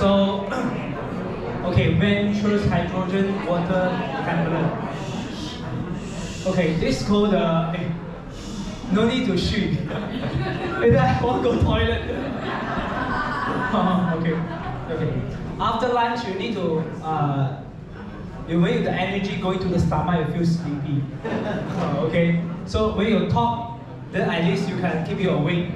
So, okay, choose hydrogen water handler. Okay, this called uh, no need to shoot. Wait, I want to go toilet. Oh, okay, okay. After lunch, you need to uh, when the energy going to the stomach, you feel sleepy. Uh, okay, so when you talk, then at least you can keep you awake.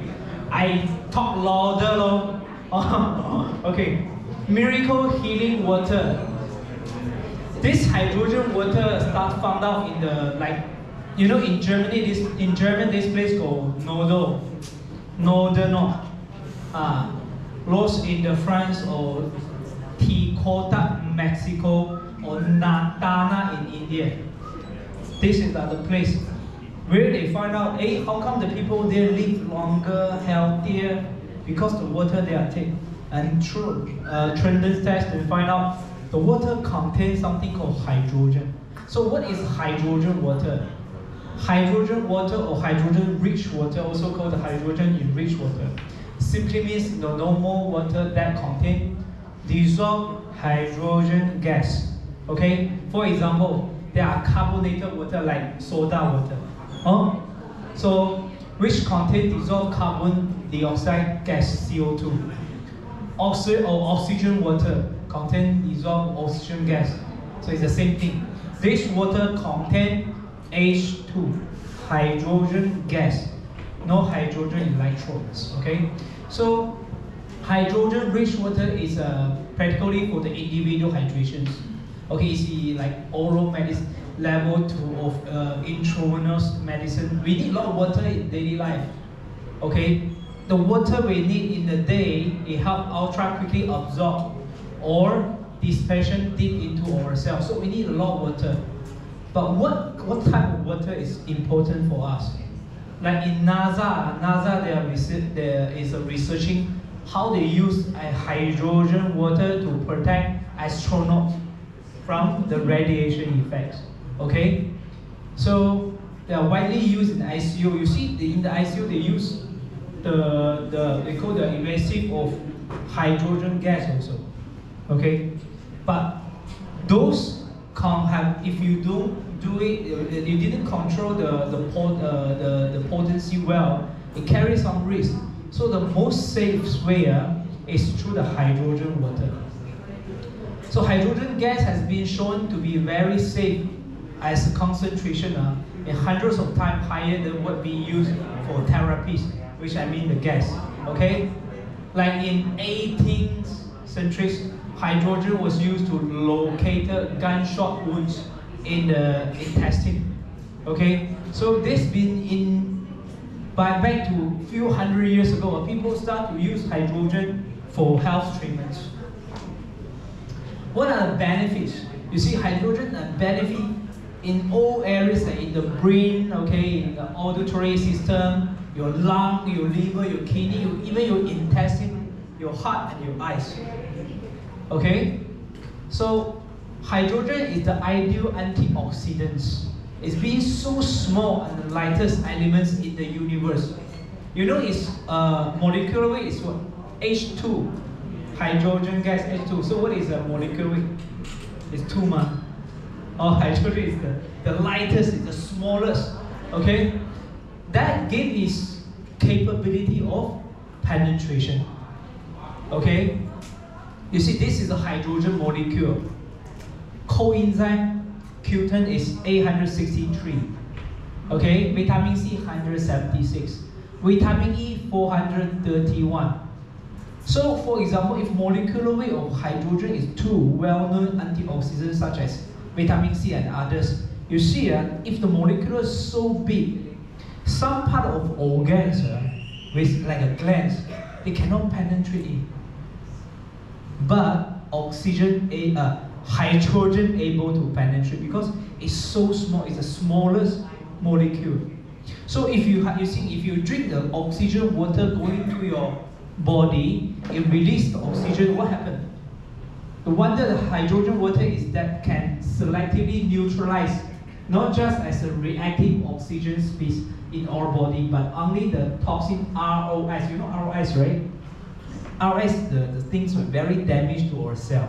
I talk louder, lor. okay, miracle healing water. This hydrogen water start found out in the like, you know, in Germany. This in German, this place called Nodo, Nordenau, ah, lost in the France or Tlacote, Mexico, or Nadana in India. This is the place where they find out, hey, how come the people there live longer, healthier? Because the water they are taking. And through uh, tremendous test, they find out the water contains something called hydrogen. So what is hydrogen water? Hydrogen water or hydrogen-rich water, also called hydrogen-enriched water, simply means the normal water that contains dissolved hydrogen gas. Okay? For example, there are carbonated water like soda water. Huh? So, which contain dissolved carbon dioxide gas, CO2. Oxy or oxygen water contain dissolved oxygen gas. So it's the same thing. This water contain H2, hydrogen gas, no hydrogen electrons. Okay, so hydrogen-rich water is uh, practically for the individual hydrations. Okay, see like oral medicine, level two of uh, intravenous medicine. We need a lot of water in daily life. Okay, the water we need in the day, it help ultra quickly absorb or dispersion deep into our cells. So we need a lot of water. But what, what type of water is important for us? Like in NASA, NASA they are is researching how they use a hydrogen water to protect astronauts from the radiation effects. Okay, so they are widely used in ICU. You see, in the ICU they use the the they call the invasive of hydrogen gas also. Okay, but those can have if you don't do it, you didn't control the the pot, uh, the the potency well, it carries some risk. So the most safe way uh, is through the hydrogen water. So hydrogen gas has been shown to be very safe as a concentration uh, in hundreds of times higher than what we use for therapies, which I mean the gas. Okay, like in 18th century, hydrogen was used to locate gunshot wounds in the intestine. Okay, so this been in by back to a few hundred years ago, people start to use hydrogen for health treatments. What are the benefits? You see, hydrogen are benefit in all areas, like in the brain, okay, in the auditory system, your lung, your liver, your kidney, your, even your intestine, your heart, and your eyes. Okay? So, hydrogen is the ideal antioxidant. It's being so small and the lightest elements in the universe. You know, its uh, molecular weight is what? H2, hydrogen gas H2. So what is a molecular weight? It's 2 man. Or hydrogen is the, the lightest, it's the smallest. Okay? That gave its capability of penetration. Okay? You see, this is a hydrogen molecule. Coenzyme Q10 is 863. Okay, vitamin C 176. Vitamin E 431. So for example, if molecular weight of hydrogen is two well-known antioxidants such as vitamin C and others, you see uh, if the molecule is so big, some part of organs with like a glands, they cannot penetrate it. But oxygen, a, uh, hydrogen able to penetrate because it's so small, it's the smallest molecule. So if you, you see, if you drink the oxygen water going to your body, it releases the oxygen, what happened? The wonder the hydrogen water is that can selectively neutralize not just as a reactive oxygen species in our body, but only the toxin ROS. You know ROS, right? RS, the, the things were very damaged to our cell.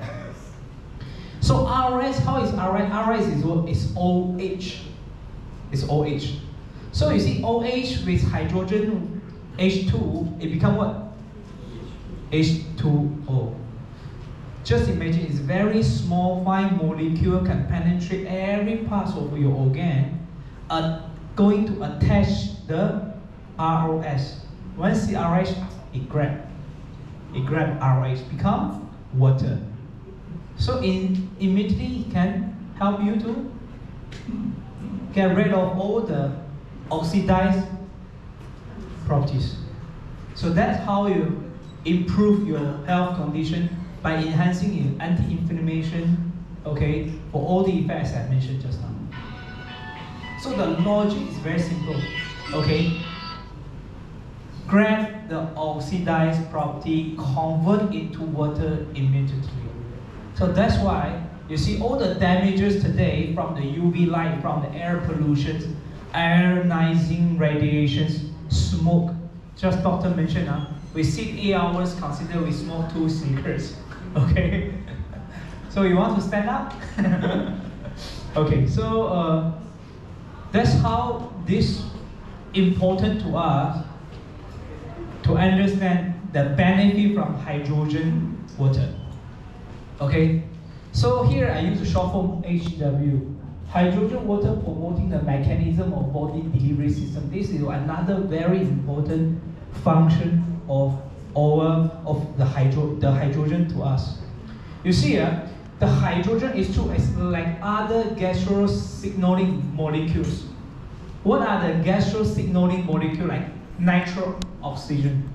So RS, how is RS? RS is what is OH. It's OH. So you see OH with hydrogen H2, it become what? H2O. Just imagine it's very small, fine molecule can penetrate every part of your organ, uh, going to attach the ROS. Once the ROS, it grab, it grab ROS, become water. So in, immediately it can help you to get rid of all the oxidized properties. So that's how you improve your health condition by enhancing your anti-inflammation, okay, for all the effects I mentioned just now. So the logic is very simple, okay? Grab the oxidized property, convert into water immediately. So that's why you see all the damages today from the UV light, from the air pollution, ionizing radiations, smoke. Just doctor mentioned, uh, we sit eight hours, consider we smoke two cigarettes. Okay? so you want to stand up? okay, so uh, that's how this important to us to understand the benefit from hydrogen water. Okay, so here I use the short form HW. Hydrogen water promoting the mechanism of body delivery system. This is another very important function of our of the hydro the hydrogen to us. You see, uh, the hydrogen is true as like other gastro signaling molecules. What are the gastro signaling molecules like nitro oxygen?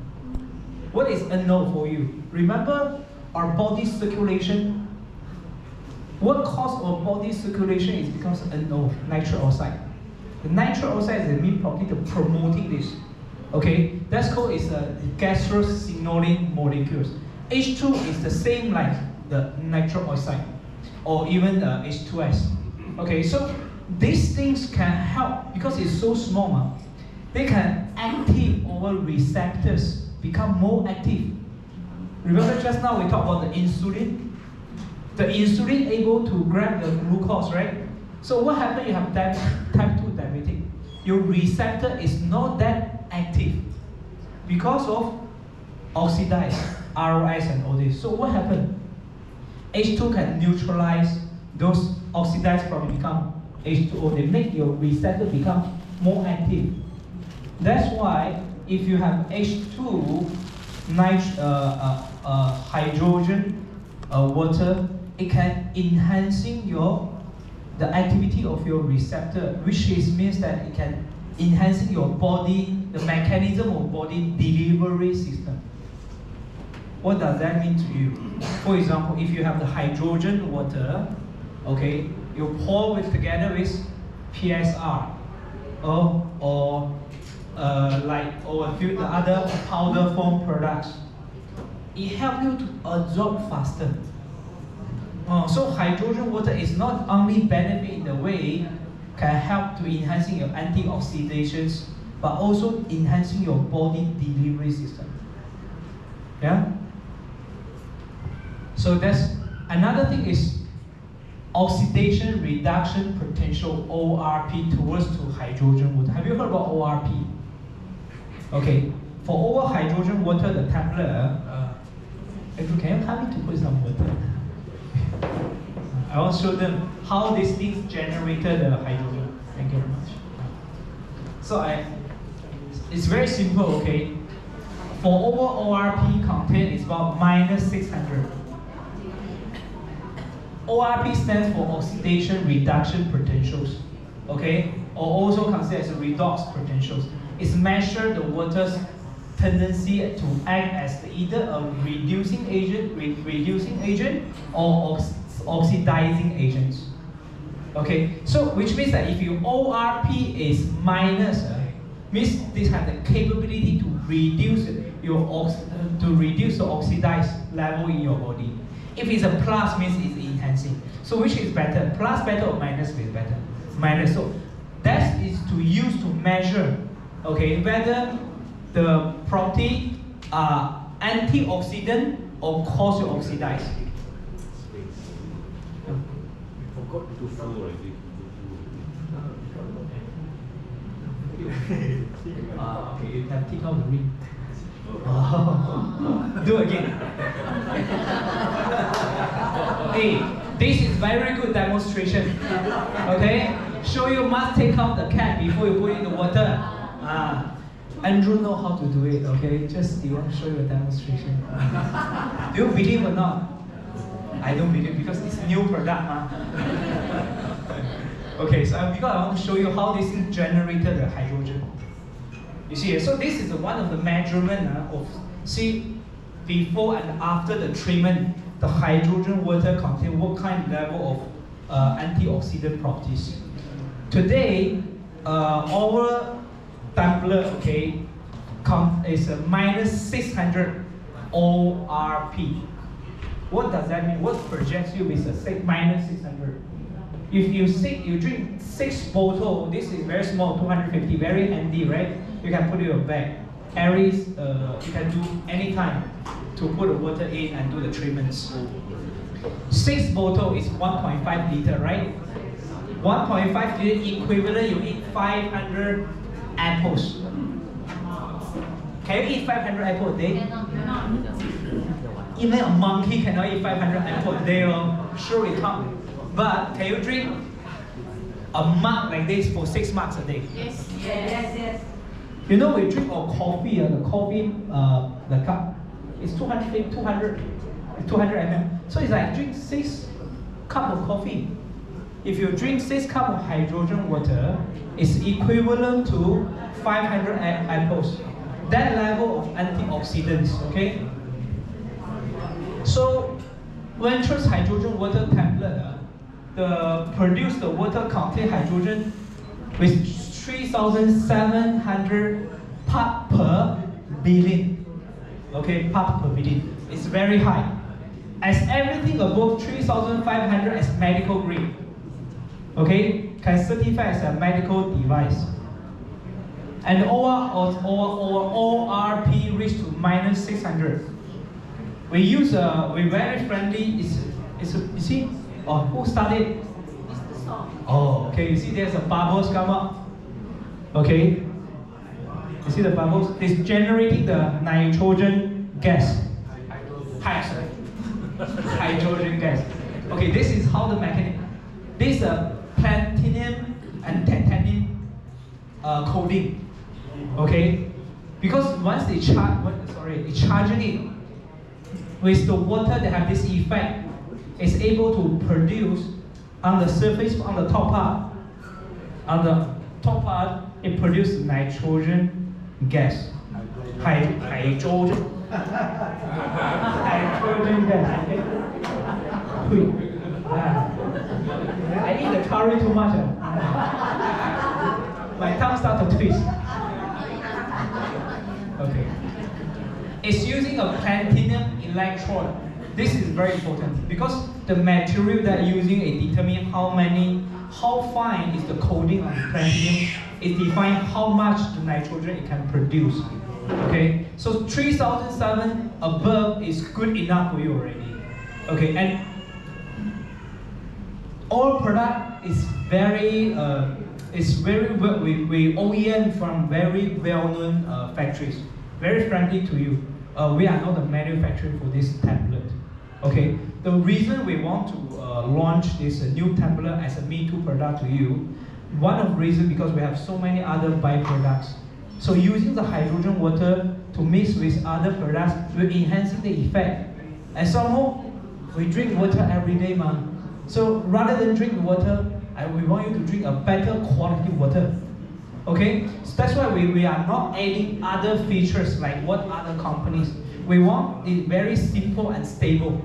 What is unknown for you? Remember our body circulation. What cause of body circulation is because unknown, nitric oxide. The nitric oxide is the main property to promoting this. Okay, that's called is a gastro signaling molecules. H2 is the same like the nitric oxide or even uh, H2S. Okay, so these things can help because it's so small. They can active our receptors, become more active Remember just now we talked about the insulin? The insulin able to grab the glucose, right? So what happens you have type, type 2 diabetic? Your receptor is not that active because of oxidized ROS and all this. So what happened? H2 can neutralize those oxidized from become H2O. They make your receptor become more active. That's why if you have H2 nit uh, uh, uh, hydrogen, uh, water, it can enhancing your the activity of your receptor, which is means that it can enhancing your body, the mechanism of body delivery system. What does that mean to you? For example, if you have the hydrogen water, okay, you pour it together with PSR or, or uh, like or a few the other powder form products it helps you to absorb faster. Uh, so hydrogen water is not only benefit in the way can help to enhancing your antioxidants, but also enhancing your body delivery system. Yeah? So that's another thing is oxidation reduction potential ORP towards to hydrogen water. Have you heard about ORP? Okay, for over hydrogen water, the tablet, uh, can you come in to put some water? I to show them how these things generated the hydrogen. Thank you very much. So I, it's very simple, okay? For over ORP content, it's about minus 600. ORP stands for oxidation reduction potentials, okay? Or also considered as redox potentials. It's measure the water's tendency to act as either a reducing agent, re reducing agent, or ox oxidizing agent. Okay, so which means that if your ORP is minus, uh, means this has the capability to reduce your ox to reduce the oxidized level in your body. If it's a plus, means it's enhancing. So which is better? Plus better or minus is better? Minus. So that is to use to measure, okay, whether the property are antioxidant or cause you oxidize? Forgot to full already. Uh, okay, you can take out the ring. Do again. hey, this is very good demonstration. Okay, show you must take out the cat before you put in the water. Ah, Andrew know how to do it. Okay, just you want to show you a demonstration. do you believe or not? I don't believe because it's new product. Huh? okay, so uh, because I want to show you how this generated the hydrogen. You see, so this is one of the measurement uh, of see before and after the treatment, the hydrogen water contain what kind of level of uh, antioxidant properties. Today, uh, our tumbler, okay, is a minus 600 ORP. What does that mean? What projects you with a six, minus 600? If you six, you drink six bottle, this is very small, 250, very handy, right? You can put it in your bag. Aries, uh, you can do anytime to put the water in and do the treatments. Six bottle is 1.5 liter, right? 1.5 liter equivalent, you eat 500 apples. Can you eat 500 apples a day? Even a monkey cannot eat 500 apples a day, oh. sure it can't. But can you drink a mug like this for six mugs a day? Yes, yes, yes. You know, we drink our coffee, uh, the coffee, uh, the cup, it's 200, 200, 200 ml. So it's like drink six cup of coffee. If you drink six cup of hydrogen water, it's equivalent to 500 apples. That level of antioxidants, okay? So, when choose hydrogen water tablet, uh, the produce the water contain hydrogen with 3,700 part per billion. Okay, part per billion. It's very high. As everything above 3,500 as medical grade. Okay, can certify as a medical device. And OR or, or, or ORP reach to minus 600. We use a, uh, we very friendly, it's, it's, you see, Oh, who started? Mr. Song. Oh, okay. You see, there's a bubbles come up. Okay. You see the bubbles? It's generating the nitrogen gas. Sorry. Hydrogen gas. Okay, this is how the mechanism. This is a platinum and titanium uh, coating. Okay, because once they charge, sorry, they charging it with the water, they have this effect it's able to produce on the surface, on the top part, on the top part, it produces nitrogen gas. Hy hydrogen. hydrogen gas. I eat the curry too much. Uh. My tongue starts to twist. Okay. It's using a platinum electrode this is very important because the material that using it determine how many, how fine is the coating on platinum. It defines how much the nitrogen it can produce. Okay, so 3007 above is good enough for you already. Okay, and all product is very uh, is very well, we, we OEM from very well-known uh, factories. Very friendly to you. Uh, we are not the manufacturer for this tablet. Okay, the reason we want to uh, launch this uh, new tablet as a Me Too product to you, one of the reasons because we have so many other byproducts. So using the hydrogen water to mix with other products will enhance the effect. And somehow, we drink water every day, man. So rather than drink water, I, we want you to drink a better quality water. Okay, so that's why we, we are not adding other features like what other companies. We want it very simple and stable.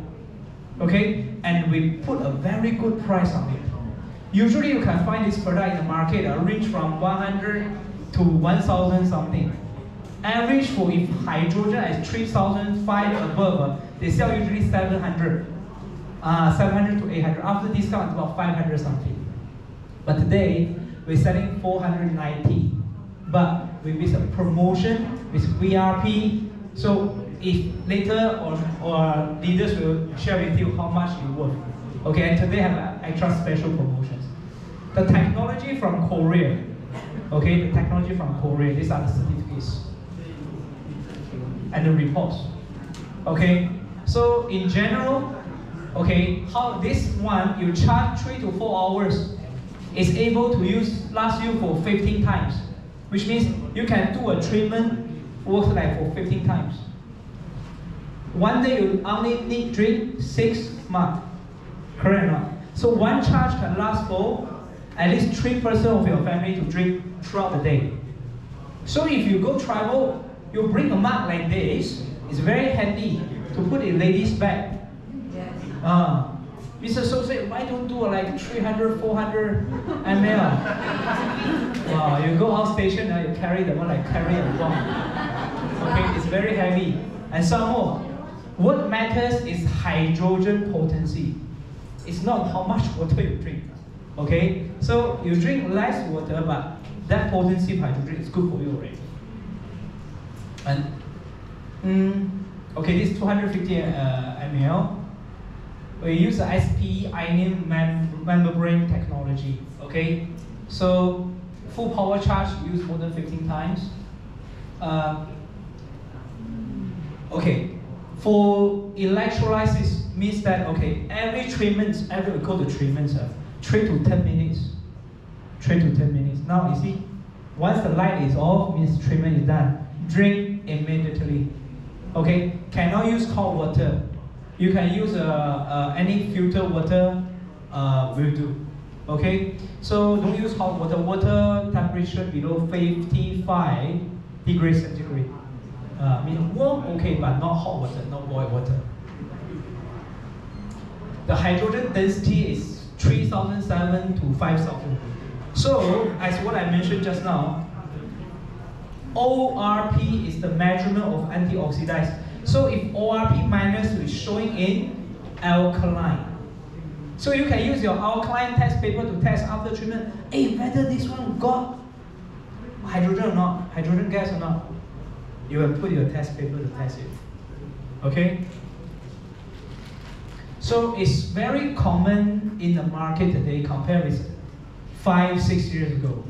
Okay? And we put a very good price on it. Usually you can find this product in the market a range from 100 to 1000 something. Average for if hydrogen is 3005 above, uh, they sell usually 700. Uh, 700 to 800. After discount, it's about 500 something. But today, we're selling 490. But we with this promotion, with VRP, so if later or, or leaders will share with you how much you worth. Okay, and today have uh, extra special promotions. The technology from Korea. Okay, the technology from Korea. These are the certificates and the reports. Okay, so in general, okay, how this one you charge three to four hours is able to use last you for 15 times, which means you can do a treatment work like for 15 times. One day you only need drink six months, correct or not? So one charge can last for at least three percent of your family to drink throughout the day. So if you go travel, you bring a mug like this. It's very handy to put in ladies' bag. Yes. Uh, Mr. So said, why don't do like 300, 400 ml? wow, you go out station and you carry the one like carry a bomb. Okay, it's very heavy. And some more. What matters is hydrogen potency. It's not how much water you drink. Okay, so you drink less water, but that potency hydrogen is good for you already. And mm, okay, this 250 uh, ml we use the SP ion mem- membrane technology. Okay, so full power charge use more than 15 times. Uh, okay, for electrolysis means that okay, every treatment, every we go to treatment, uh, three to 10 minutes, three to 10 minutes. Now you see, once the light is off, means treatment is done. Drink immediately. Okay, cannot use cold water. You can use uh, uh, any filter water uh, will do. Okay, so don't use hot water. Water temperature below 55 degrees centigrade. Uh, mean warm, okay, but not hot water, not boiled water. The hydrogen density is 3,007 to 5,000. So, as what I mentioned just now, ORP is the measurement of antioxidants. So if ORP minus is showing in alkaline. So you can use your alkaline test paper to test after treatment, hey, whether this one got hydrogen or not, hydrogen gas or not. You will put your test paper to test it. Okay? So it's very common in the market today compared with five, six years ago.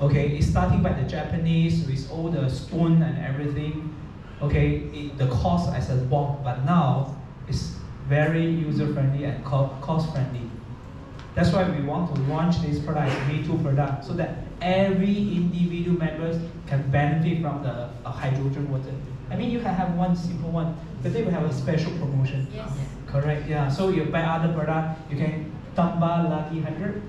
Okay, it's starting by the Japanese with all the spoon and everything. Okay, it, the cost as a bomb, but now it's very user friendly and co- cost friendly. That's why we want to launch this product, V2 product, so that every individual members can benefit from the uh, hydrogen water. I mean, you can have one simple one. Today we have a special promotion. Yes. Correct, yeah. So you buy other product, you can Tamba Lucky 100,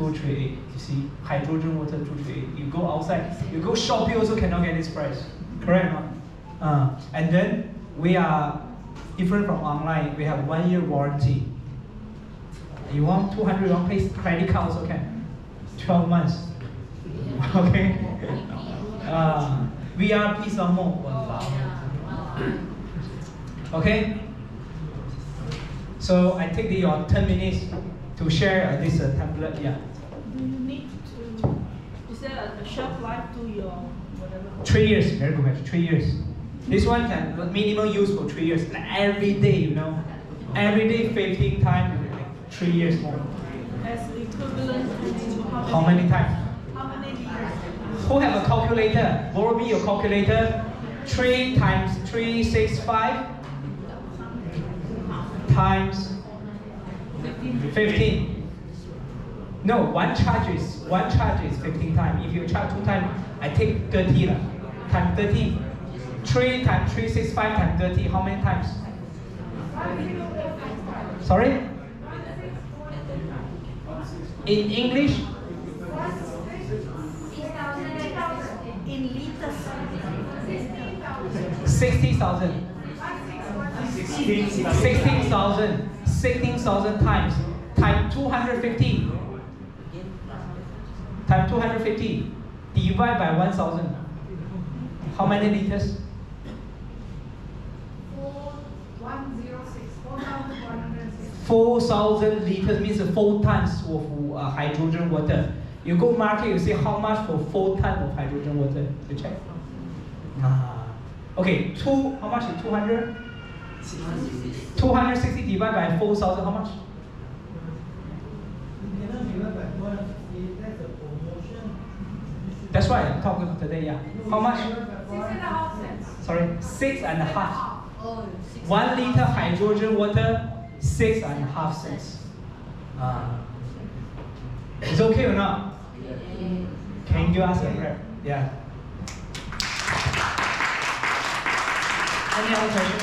238. You see, hydrogen water 238. You go outside, you go shopping also cannot get this price. Correct, no? Uh, and then we are different from online. We have one year warranty. You want 200, you want place credit card also can. 12 months. Okay? Uh, VRP some more. Okay? So I take the, your 10 minutes to share uh, this uh, template. Yeah. Do you need to, is there a shelf life to your whatever? Three years, very good question. Three years. This one can uh, minimum use for three years. Like every day, you know. Every day 15 times, like three years more. As equivalent to how many times? How many liters? Who have a calculator? Borrow me your calculator. Three times three, six, five times Fifteen. 15. No, one charge is one charge is 15 times. If you charge two times, I take 30 lah. Time 30. 3 times 3, 6, 5 times 30. How many times? Sorry? In English, In liters. 60,000. 16,000. 16,000 times. Time 250. Time 250. Divide by 1,000. How many liters? Four thousand liters means four tons of uh, hydrogen water. You go market, you see how much for four tons of hydrogen water. You check. Ah, Okay, two, how much is 200? 260 divided by 4,000, how much? That's why I'm talking today, yeah. How much? Six and a half cents. Sorry, six and a half. Oh, six. One liter hydrogen water, six and a half cents. Ah. It's okay or not? Can you ask a rep? Yeah. Any other question?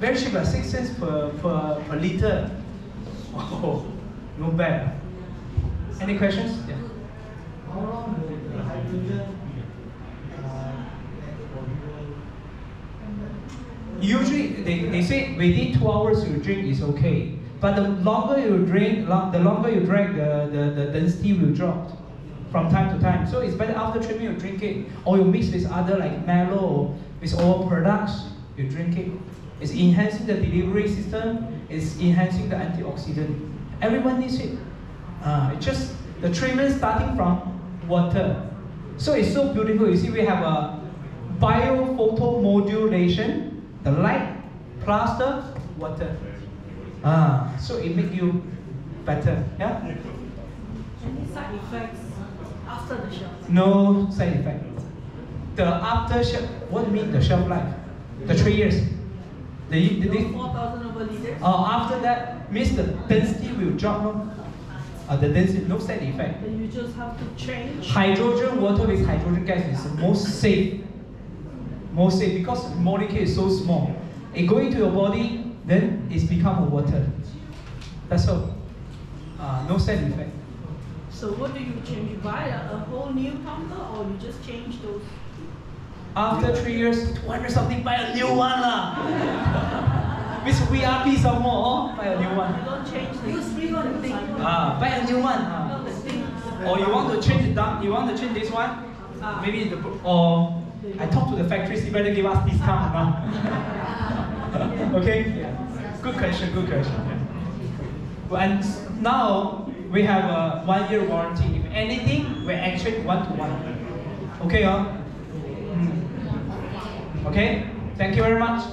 Very cheap, uh, six cents per, per, per liter. Oh, no bad. Any questions? Yeah. How long will the hydrogen Usually, they, they say within two hours you drink is okay. But the longer you drink, the longer you drink, the, the, the density will drop from time to time. So it's better after treatment you drink it, or you mix with other like mellow, with oil products, you drink it. It's enhancing the delivery system, it's enhancing the antioxidant. Everyone needs it. Uh, it's just the treatment starting from water. So it's so beautiful. You see, we have a biophotomodulation, the light plus the water. Ah, so it make you better. Yeah? Any side effects after the shelf? No side effect. The after shelf, what mean the shelf life? The three years. The, the, the, Four thousand over liters? uh, after that, means the density will drop. No? Uh, the density, no side effect. Then you just have to change. Hydrogen water with hydrogen gas is most safe. Most safe because molecule is so small. It go into your body, then it's become a water. That's all. Uh, no side effect. So what do you change? You buy a, a whole new tumbler or you just change those? After three years, 200 something, buy a new one lah. Miss VRP some more, oh, buy a new You one. don't change the, the thing. Ah, buy a new one. ah. No. Or you want to change it down, you want to change this one? Ah. Maybe the or I talk to the factories, they better give us discount now. okay? Yeah. Good question, good question. Yeah. And now we have a one year warranty. If anything, we exchange one to one. Okay, huh? Mm. Okay? Thank you very much.